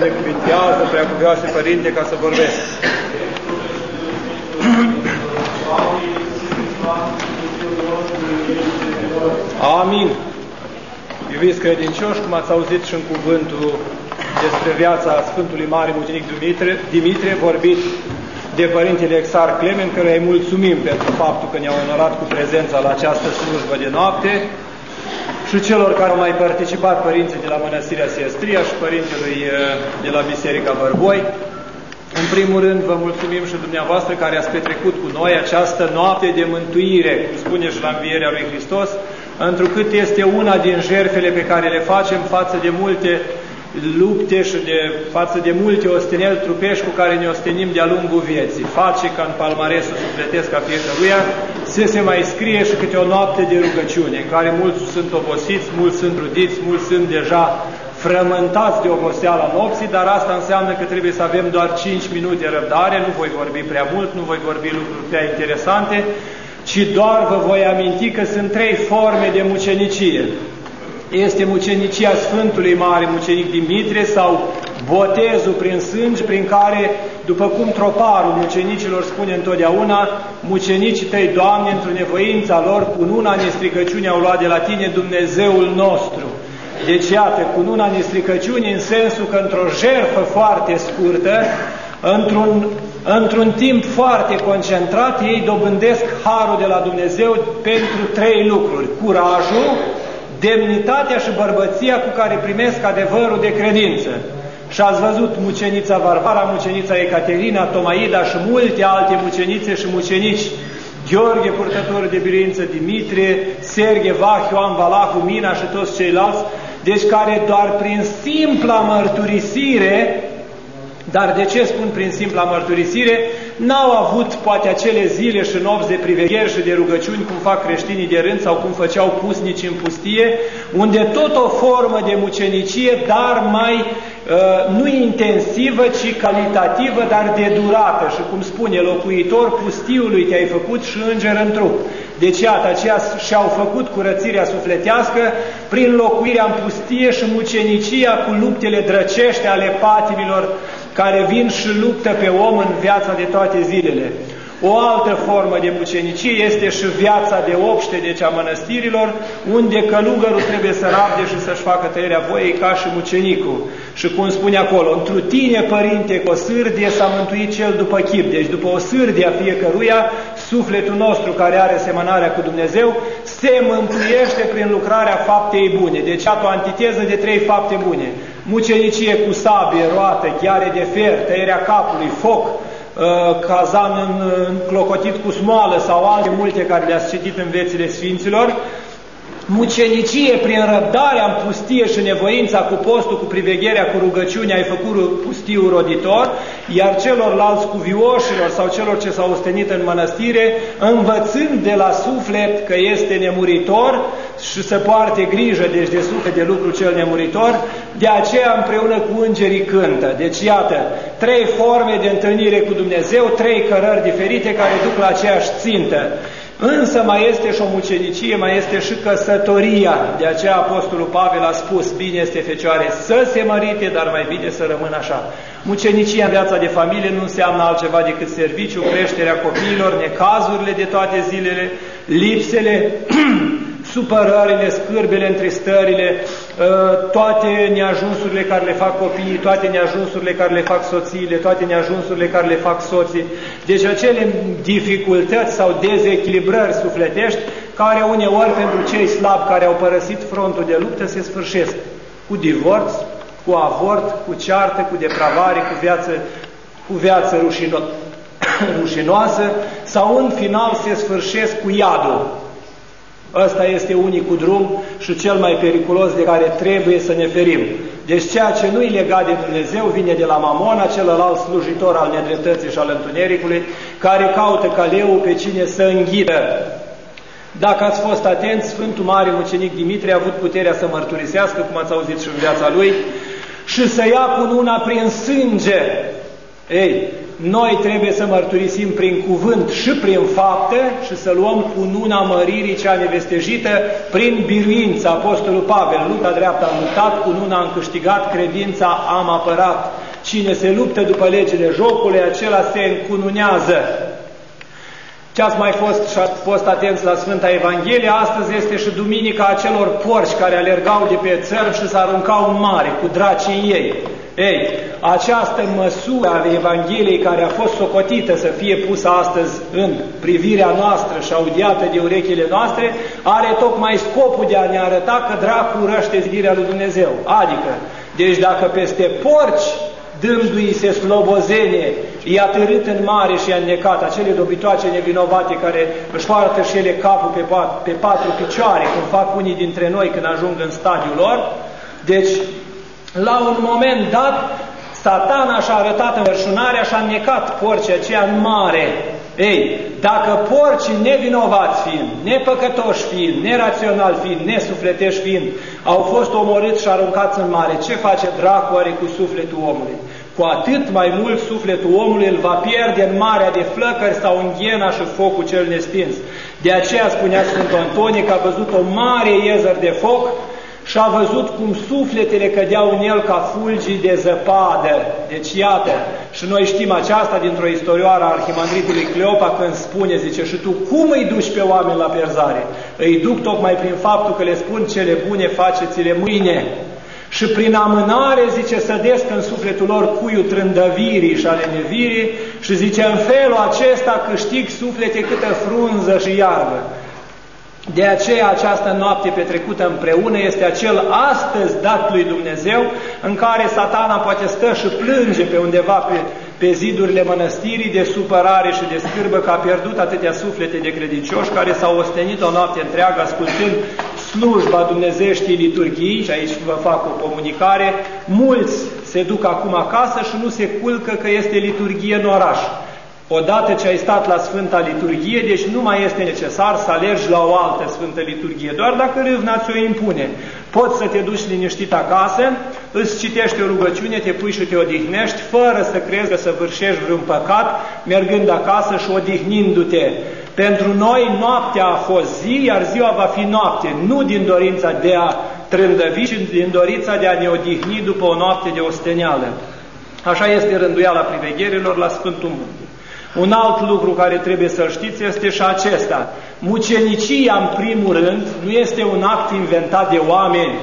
binecuvintează, preacuvioase Părinte, ca să vorbesc. Amin. Iubiți credincioși, cum ați auzit și în cuvântul despre viața Sfântului Mare Mucenic Dimitrie, Dimitrie vorbit de Părintele Exar Clemen, căruia îi mulțumim pentru faptul că ne-au onorat cu prezența la această slujbă de noapte și celor care au mai participat, părinții de la Mănăstirea Siestria și părintelui eh, de la Biserica Bărboi. În primul rând, vă mulțumim și dumneavoastră care ați petrecut cu noi această noapte de mântuire, cum spune și la învierea lui Hristos, întrucât este una din jerfele pe care le facem față de multe lupte și de, față de multe osteneli trupești cu care ne ostenim de-a lungul vieții. Face ca în palmaresul sufletesc a fiecăruia să se mai scrie și câte o noapte de rugăciune, în care mulți sunt obosiți, mulți sunt rudiți, mulți sunt deja frământați de oboseala nopții, dar asta înseamnă că trebuie să avem doar 5 minute răbdare, nu voi vorbi prea mult, nu voi vorbi lucruri prea interesante, ci doar vă voi aminti că sunt trei forme de mucenicie este mucenicia Sfântului Mare Mucenic Dimitrie sau botezul prin sânge, prin care, după cum troparul mucenicilor spune întotdeauna, mucenicii tăi, Doamne, într-o nevoința lor, cu una nestricăciune au luat de la Tine Dumnezeul nostru. Deci, iată, cu una nestricăciune în sensul că într-o jertfă foarte scurtă, într-un într-un timp foarte concentrat, ei dobândesc harul de la Dumnezeu pentru trei lucruri. Curajul, demnitatea și bărbăția cu care primesc adevărul de credință. Și ați văzut mucenița Varvara, mucenița Ecaterina, Tomaida și multe alte mucenițe și mucenici, Gheorghe, purtător de biruință, Dimitrie, Serghe, Vah, Ioan, Valahu, Mina și toți ceilalți, deci care doar prin simpla mărturisire dar de ce spun prin simpla mărturisire? N-au avut poate acele zile și nopți de privegheri și de rugăciuni cum fac creștinii de rând sau cum făceau pusnici în pustie, unde tot o formă de mucenicie, dar mai uh, nu intensivă, ci calitativă, dar de durată. Și cum spune locuitor pustiului te-ai făcut și înger în trup. Deci, iată, aceia și-au făcut curățirea sufletească prin locuirea în pustie și mucenicia cu luptele drăcește ale patimilor care vin și luptă pe om în viața de toate zilele. O altă formă de mucenicie este și viața de obște, deci a mănăstirilor, unde călugărul trebuie să rabde și să-și facă tăierea voiei ca și mucenicul. Și cum spune acolo, întru tine, Părinte, cu o sârdie s-a mântuit cel după chip. Deci după o sârdie a fiecăruia, sufletul nostru care are semănarea cu Dumnezeu se mântuiește prin lucrarea faptei bune. Deci, iată o antiteză de trei fapte bune. Mucenicie cu sabie, roată, ghiare de fer, tăierea capului, foc, Uh, cazan clocotit cu smoală sau alte multe care le-ați citit în viețile Sfinților, mucenicie prin răbdarea în pustie și nevoința cu postul, cu privegherea, cu rugăciunea, ai făcut pustiul roditor, iar celorlalți cuvioșilor sau celor ce s-au ostenit în mănăstire, învățând de la suflet că este nemuritor și să poarte grijă, deci de suflet de lucru cel nemuritor, de aceea împreună cu îngerii cântă. Deci iată, trei forme de întâlnire cu Dumnezeu, trei cărări diferite care duc la aceeași țintă. Însă mai este și o mucenicie, mai este și căsătoria. De aceea Apostolul Pavel a spus, bine este fecioare să se mărite, dar mai bine să rămână așa. Mucenicia în viața de familie nu înseamnă altceva decât serviciu, creșterea copiilor, necazurile de toate zilele, lipsele supărările, scârbele, întristările, ă, toate neajunsurile care le fac copiii, toate neajunsurile care le fac soțiile, toate neajunsurile care le fac soții. Deci acele dificultăți sau dezechilibrări sufletești care uneori pentru cei slabi care au părăsit frontul de luptă se sfârșesc cu divorț, cu avort, cu ceartă, cu depravare, cu viață, cu viață rușino rușinoasă sau în final se sfârșesc cu iadul Ăsta este unicul drum și cel mai periculos de care trebuie să ne ferim. Deci ceea ce nu-i legat de Dumnezeu vine de la Mamona, celălalt slujitor al nedreptății și al întunericului, care caută caleu pe cine să înghită. Dacă ați fost atenți, Sfântul Mare Mucenic Dimitrie a avut puterea să mărturisească, cum ați auzit și în viața lui, și să ia cu una prin sânge. Ei, noi trebuie să mărturisim prin cuvânt și prin fapte și să luăm cu nuna măririi cea nevestejită prin biruință. Apostolul Pavel, lupta dreaptă am luptat, cu nuna am câștigat, credința am apărat. Cine se luptă după legile jocului, acela se încununează. Ce ați mai fost și ați fost atenți la Sfânta Evanghelie, astăzi este și duminica acelor porci care alergau de pe țărm și se aruncau în mare cu dracii ei. Ei, această măsură a Evangheliei care a fost socotită să fie pusă astăzi în privirea noastră și audiată de urechile noastre, are tocmai scopul de a ne arăta că dracul urăște zidirea lui Dumnezeu. Adică, deci dacă peste porci dându-i se slobozenie, i-a târât în mare și i-a înnecat acele dobitoace nevinovate care își poartă și ele capul pe, pat, pe patru picioare, cum fac unii dintre noi când ajung în stadiul lor. Deci, la un moment dat, satana și-a arătat înverșunarea și a înnecat porcii aceea în mare. Ei, dacă porcii nevinovați fiind, nepăcătoși fiind, nerațional fiind, nesufletești fiind, au fost omorâți și aruncați în mare, ce face dracu are cu sufletul omului? Cu atât mai mult sufletul omului îl va pierde în marea de flăcări sau în ghena și focul cel nestins. De aceea spunea Sfântul Antonie că a văzut o mare iezăr de foc și a văzut cum sufletele cădeau în el ca fulgii de zăpadă. Deci iată, și noi știm aceasta dintr-o istorioară a arhimandritului Cleopa când spune, zice, și tu cum îi duci pe oameni la perzare? Îi duc tocmai prin faptul că le spun cele bune faceți-le mâine. Și prin amânare, zice, sădesc în sufletul lor cuiul trândăvirii și ale nevirii și zice, în felul acesta câștig suflete câtă frunză și iarbă. De aceea această noapte petrecută împreună este acel astăzi dat lui Dumnezeu în care satana poate stă și plânge pe undeva pe, pe zidurile mănăstirii de supărare și de scârbă că a pierdut atâtea suflete de credincioși care s-au ostenit o noapte întreagă ascultând slujba dumnezeștii liturghii, și aici vă fac o comunicare, mulți se duc acum acasă și nu se culcă că este liturghie în oraș. Odată ce ai stat la Sfânta Liturghie, deci nu mai este necesar să alergi la o altă Sfântă Liturghie, doar dacă râvna ți-o impune. Poți să te duci liniștit acasă, îți citești o rugăciune, te pui și te odihnești, fără să crezi că să vârșești vreun păcat, mergând acasă și odihnindu-te. Pentru noi noaptea a fost zi, iar ziua va fi noapte, nu din dorința de a trândăvi, ci din dorința de a ne odihni după o noapte de osteneală. Așa este rânduiala privegherilor la Sfântul Munte. Un alt lucru care trebuie să-l știți este și acesta. Mucenicia, în primul rând, nu este un act inventat de oameni,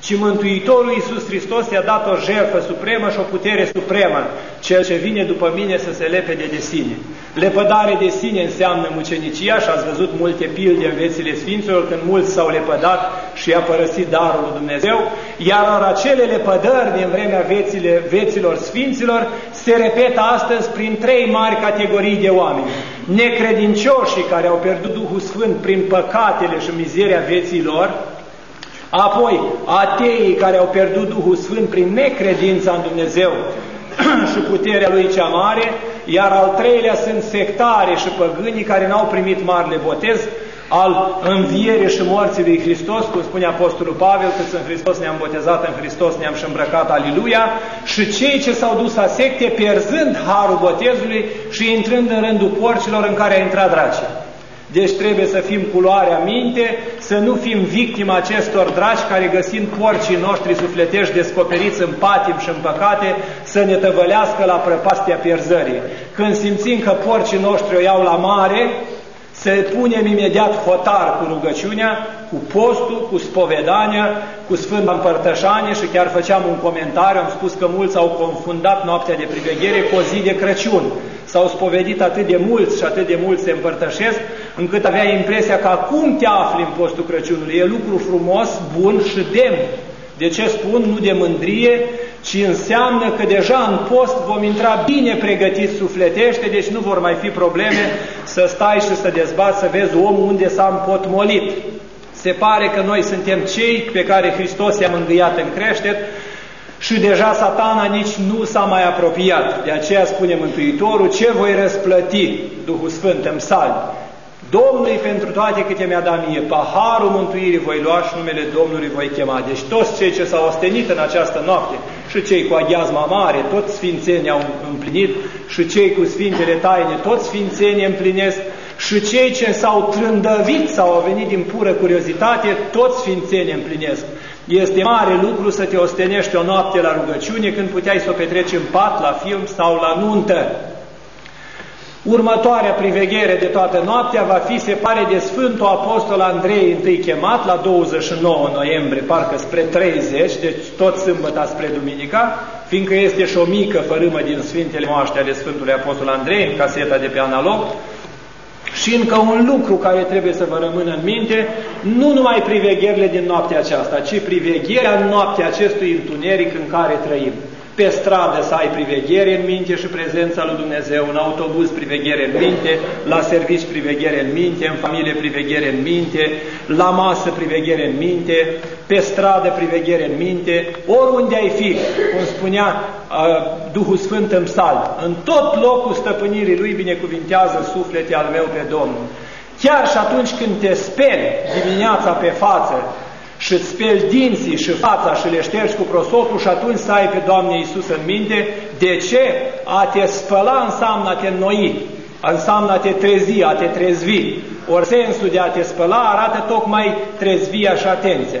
ci Mântuitorul Iisus Hristos i-a dat o jertfă supremă și o putere supremă. Cel ce vine după mine să se lepede de sine. Lepădare de sine înseamnă mucenicia și ați văzut multe pilde în viețile Sfinților când mulți s-au lepădat și i-a părăsit darul lui Dumnezeu, iar acele lepădări din vremea viețile, vieților Sfinților se repetă astăzi prin trei mari categorii de oameni. Necredincioșii care au pierdut Duhul Sfânt prin păcatele și mizeria vieții lor, Apoi, ateii care au pierdut Duhul Sfânt prin necredința în Dumnezeu și puterea Lui cea mare, iar al treilea sunt sectare și păgânii care n-au primit marele botez al învierii și morții lui Hristos, cum spune Apostolul Pavel, că în Hristos ne-am botezat, în Hristos ne-am și îmbrăcat, aliluia, și cei ce s-au dus la secte, pierzând harul botezului și intrând în rândul porcilor în care a intrat dracii. Deci trebuie să fim culoarea minte, să nu fim victima acestor dragi care găsind porcii noștri sufletești descoperiți în patim și în păcate, să ne tăvălească la prăpastia pierzării. Când simțim că porcii noștri o iau la mare, să punem imediat hotar cu rugăciunea, cu postul, cu spovedania, cu Sfânta Împărtășanie și chiar făceam un comentariu, am spus că mulți au confundat noaptea de priveghere cu o zi de Crăciun. S-au spovedit atât de mulți și atât de mulți se împărtășesc, încât avea impresia că acum te afli în postul Crăciunului. E lucru frumos, bun și demn. De ce spun? Nu de mândrie, ci înseamnă că deja în post vom intra bine pregătiți sufletește, deci nu vor mai fi probleme să stai și să dezbați, să vezi omul unde s-a împotmolit. Se pare că noi suntem cei pe care Hristos i-a mângâiat în creștet și deja satana nici nu s-a mai apropiat. De aceea spune Mântuitorul, ce voi răsplăti Duhul Sfânt în psalmi? Domnului pentru toate câte mi-a dat mie, paharul mântuirii voi lua și numele Domnului voi chema. Deci toți cei ce s-au ostenit în această noapte, și cei cu aghiazma mare, toți sfințenii au împlinit, și cei cu sfintele taine, toți sfințenii împlinesc, și cei ce s-au trândăvit sau au venit din pură curiozitate, toți sfințenii împlinesc. Este mare lucru să te ostenești o noapte la rugăciune când puteai să o petreci în pat, la film sau la nuntă. Următoarea priveghere de toată noaptea va fi, se pare, de Sfântul Apostol Andrei întâi chemat la 29 noiembrie, parcă spre 30, deci tot sâmbăta spre Duminica, fiindcă este și o mică fărâmă din Sfintele Moaște ale Sfântului Apostol Andrei în caseta de pe analog, și încă un lucru care trebuie să vă rămână în minte, nu numai privegherile din noaptea aceasta, ci privegherea în noaptea acestui întuneric în care trăim pe stradă să ai priveghere în minte și prezența lui Dumnezeu, în autobuz priveghere în minte, la servici priveghere în minte, în familie priveghere în minte, la masă priveghere în minte, pe stradă priveghere în minte, oriunde ai fi, cum spunea uh, Duhul Sfânt în psalm, în tot locul stăpânirii Lui binecuvintează sufletul al meu pe Domnul. Chiar și atunci când te speli dimineața pe față și îți speli dinții și fața și le ștergi cu prosopul și atunci să ai pe Doamne Iisus în minte. De ce? A te spăla înseamnă a te înnoi, înseamnă a te trezi, a te trezvi. Ori sensul de a te spăla arată tocmai trezvia și atenția.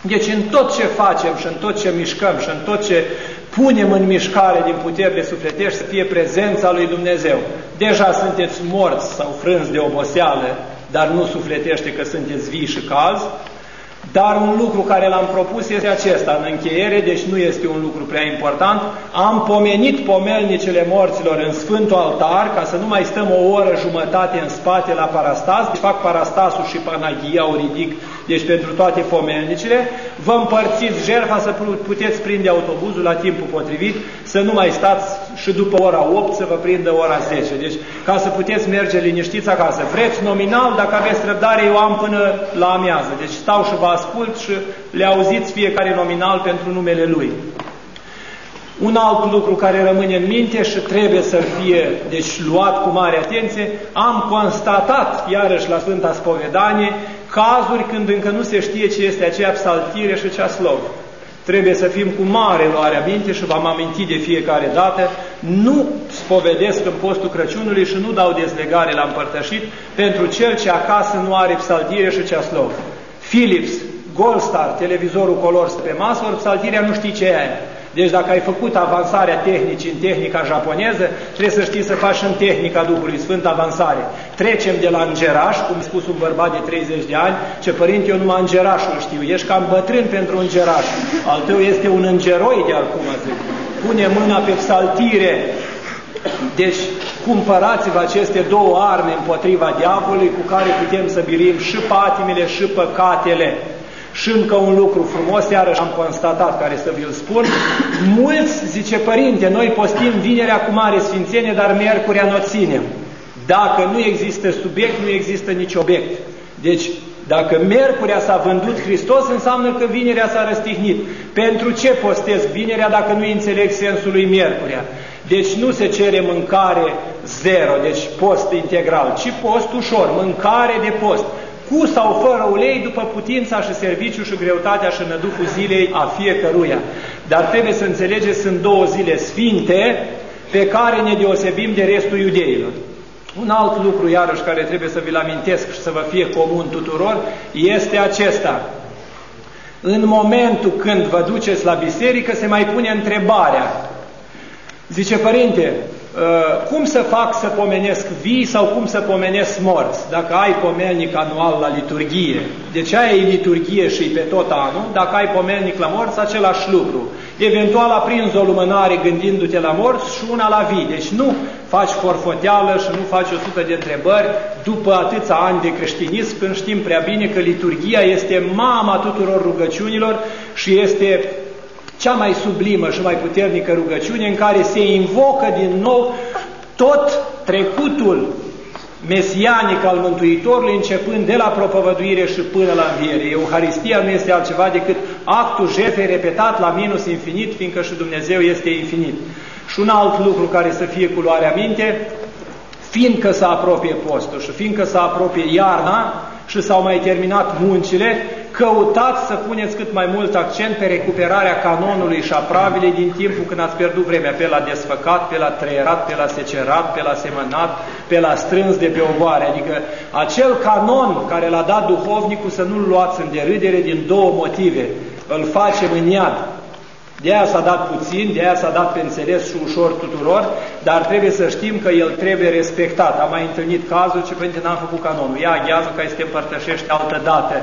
Deci în tot ce facem și în tot ce mișcăm și în tot ce punem în mișcare din puterile sufletești să fie prezența lui Dumnezeu. Deja sunteți morți sau frânți de oboseală, dar nu sufletește că sunteți vii și calzi, dar un lucru care l-am propus este acesta, în încheiere, deci nu este un lucru prea important, am pomenit pomelnicele morților în Sfântul Altar, ca să nu mai stăm o oră jumătate în spate la parastas, deci fac parastasul și panaghia, o ridic, deci pentru toate pomelnicele, vă împărțiți jertfa să puteți prinde autobuzul la timpul potrivit, să nu mai stați și după ora 8 să vă prindă ora 10. Deci ca să puteți merge liniștiți acasă. Vreți nominal, dacă aveți răbdare, eu am până la amiază. Deci stau și vă ascult și le auziți fiecare nominal pentru numele Lui. Un alt lucru care rămâne în minte și trebuie să fie deci, luat cu mare atenție, am constatat iarăși la Sfânta Spovedanie cazuri când încă nu se știe ce este aceea psaltire și cea slovă. Trebuie să fim cu mare luare minte și v-am amintit de fiecare dată, nu spovedesc în postul Crăciunului și nu dau dezlegare la împărtășit pentru cel ce acasă nu are psaltire și cea slovă. Philips, Goldstar, televizorul color pe masă, ori psaltirea nu știi ce e aia. Deci dacă ai făcut avansarea tehnicii în tehnica japoneză, trebuie să știi să faci în tehnica Duhului Sfânt avansare. Trecem de la îngeraș, cum spus un bărbat de 30 de ani, ce părinte, eu numai îngerașul știu, ești cam bătrân pentru îngeraș. Al tău este un îngeroi de acum, zic. Pune mâna pe psaltire, deci, cumpărați-vă aceste două arme împotriva diavolului cu care putem să birim și patimile și păcatele. Și încă un lucru frumos, iarăși am constatat, care să vi-l spun, mulți, zice părinte, noi postim vinerea cu mare sfințenie, dar miercurea nu ținem. Dacă nu există subiect, nu există nici obiect. Deci, dacă miercurea s-a vândut Hristos, înseamnă că vinerea s-a răstihnit. Pentru ce postez vinerea dacă nu înțeleg sensul lui miercurea? Deci nu se cere mâncare zero, deci post integral, ci post ușor, mâncare de post cu sau fără ulei, după putința și serviciu și greutatea și năducul zilei a fiecăruia. Dar trebuie să înțelegeți, sunt două zile sfinte pe care ne deosebim de restul iudeilor. Un alt lucru, iarăși, care trebuie să vi-l amintesc și să vă fie comun tuturor, este acesta. În momentul când vă duceți la biserică, se mai pune întrebarea. Zice, Părinte, Uh, cum să fac să pomenesc vii sau cum să pomenesc morți, dacă ai pomelnic anual la liturghie. Deci ai liturghie și pe tot anul, dacă ai pomelnic la morți, același lucru. Eventual aprinzi o lumânare gândindu-te la morți și una la vii. Deci nu faci forfoteală și nu faci o sută de întrebări după atâția ani de creștinism, când știm prea bine că liturghia este mama tuturor rugăciunilor și este cea mai sublimă și mai puternică rugăciune în care se invocă din nou tot trecutul mesianic al Mântuitorului, începând de la propovăduire și până la înviere. Euharistia nu este altceva decât actul jertfei repetat la minus infinit, fiindcă și Dumnezeu este infinit. Și un alt lucru care să fie cu luarea minte, fiindcă se apropie postul și fiindcă se apropie iarna și s-au mai terminat muncile, căutați să puneți cât mai mult accent pe recuperarea canonului și a pravilei din timpul când ați pierdut vremea pe la desfăcat, pe la trăierat, pe la secerat, pe la semănat, pe la strâns de pe ogoare. Adică acel canon care l-a dat duhovnicul să nu-l luați în derâdere din două motive. Îl facem în iad de aia s-a dat puțin, de aia s-a dat pe înțeles și ușor tuturor, dar trebuie să știm că el trebuie respectat. Am mai întâlnit cazul ce părinte n-am făcut canonul. Ia ghează ca să te împărtășești altă dată.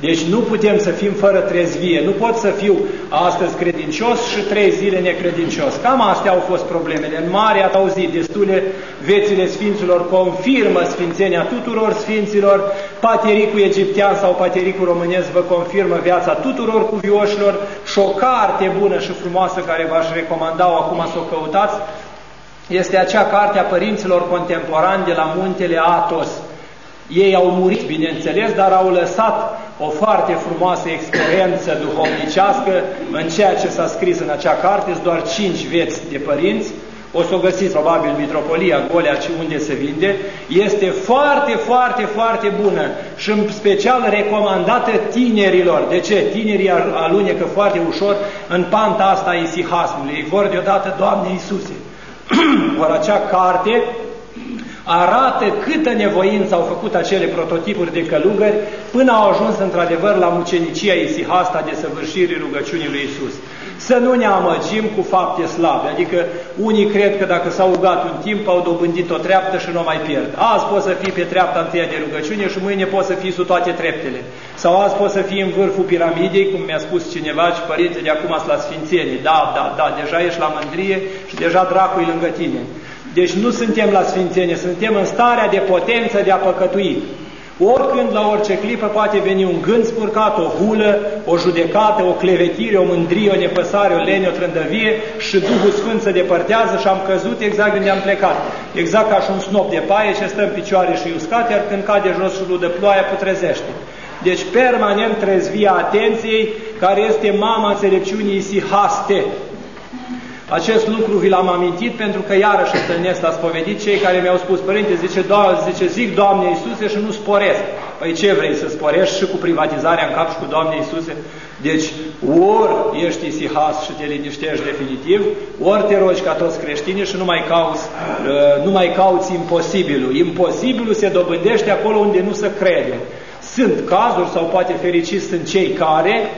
Deci nu putem să fim fără trezvie. Nu pot să fiu astăzi credincios și trei zile necredincios. Cam astea au fost problemele. În mare ați auzit destule vețile Sfinților confirmă Sfințenia tuturor Sfinților, patericul egiptean sau patericul românesc vă confirmă viața tuturor cuvioșilor și o carte bună și frumoasă care v-aș recomanda-o acum să o căutați, este acea carte a părinților contemporani de la muntele Atos. Ei au murit, bineînțeles, dar au lăsat o foarte frumoasă experiență duhovnicească în ceea ce s-a scris în acea carte, sunt doar cinci veți de părinți, o să o găsiți probabil Mitropolia Golea, ci unde se vinde, este foarte, foarte, foarte bună și în special recomandată tinerilor. De ce? Tinerii alunecă foarte ușor în panta asta a isihasmului. Ei vor deodată, Doamne Iisuse, Ori acea carte arată câtă nevoință au făcut acele prototipuri de călugări până au ajuns într-adevăr la mucenicia isihasta de săvârșirii rugăciunii lui Isus. Să nu ne amăgim cu fapte slabe, adică unii cred că dacă s-au rugat un timp au dobândit o treaptă și nu o mai pierd. Azi poți să fii pe treapta întâia de rugăciune și mâine poți să fii sub toate treptele. Sau azi poți să fii în vârful piramidei, cum mi-a spus cineva și părinții de acum la sfințenie. Da, da, da, deja ești la mândrie și deja dracul e lângă tine. Deci nu suntem la sfințenie, suntem în starea de potență de a păcătui. Oricând, la orice clipă, poate veni un gând spurcat, o hulă, o judecată, o clevetire, o mândrie, o nepăsare, o lene, o trândăvie și Duhul Sfânt se depărtează și am căzut exact unde am plecat. Exact ca și un snop de paie ce stă în picioare și uscat, iar când cade jos și ludă ploaia, putrezește. Deci permanent trezvia atenției, care este mama înțelepciunii isihaste. Acest lucru vi l-am amintit pentru că iarăși întâlnesc la spovedit cei care mi-au spus, Părinte, zice, zice, zic Doamne Iisuse și nu sporesc. Păi ce vrei, să sporești și cu privatizarea în cap și cu Doamne Iisuse? Deci, ori ești isihas și te liniștești definitiv, ori te rogi ca toți creștinii și nu mai cauți, uh, nu mai cauți imposibilul. Imposibilul se dobândește acolo unde nu se crede. Sunt cazuri, sau poate fericiți sunt cei care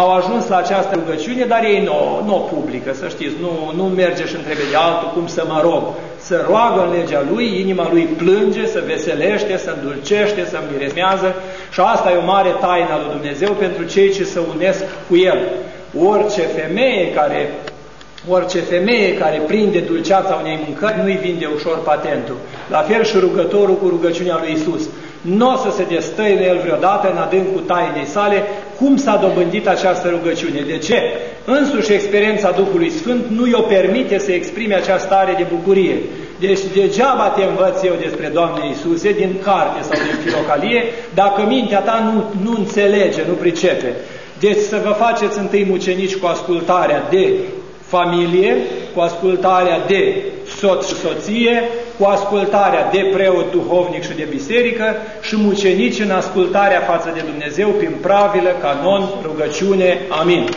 au ajuns la această rugăciune, dar ei nu, nu o publică, să știți, nu, nu merge și întrebe de altul cum să mă rog. Să roagă în legea lui, inima lui plânge, să veselește, să îndulcește, să miresmează și asta e o mare taină a lui Dumnezeu pentru cei ce se unesc cu El. Orice femeie care Orice femeie care prinde dulceața unei mâncări nu-i vinde ușor patentul. La fel și rugătorul cu rugăciunea lui Isus nu o să se destăine el vreodată în adâncul tainei sale cum s-a dobândit această rugăciune. De ce? Însuși experiența Duhului Sfânt nu i-o permite să exprime această stare de bucurie. Deci degeaba te învăț eu despre Doamne Iisuse din carte sau din filocalie, dacă mintea ta nu, nu înțelege, nu pricepe. Deci să vă faceți întâi mucenici cu ascultarea de familie, cu ascultarea de soț și soție, cu ascultarea de preot duhovnic și de biserică și mucenici în ascultarea față de Dumnezeu prin pravilă, canon, rugăciune. Amin.